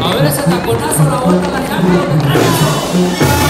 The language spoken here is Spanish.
A ver ese taconazo, la bota, la llave,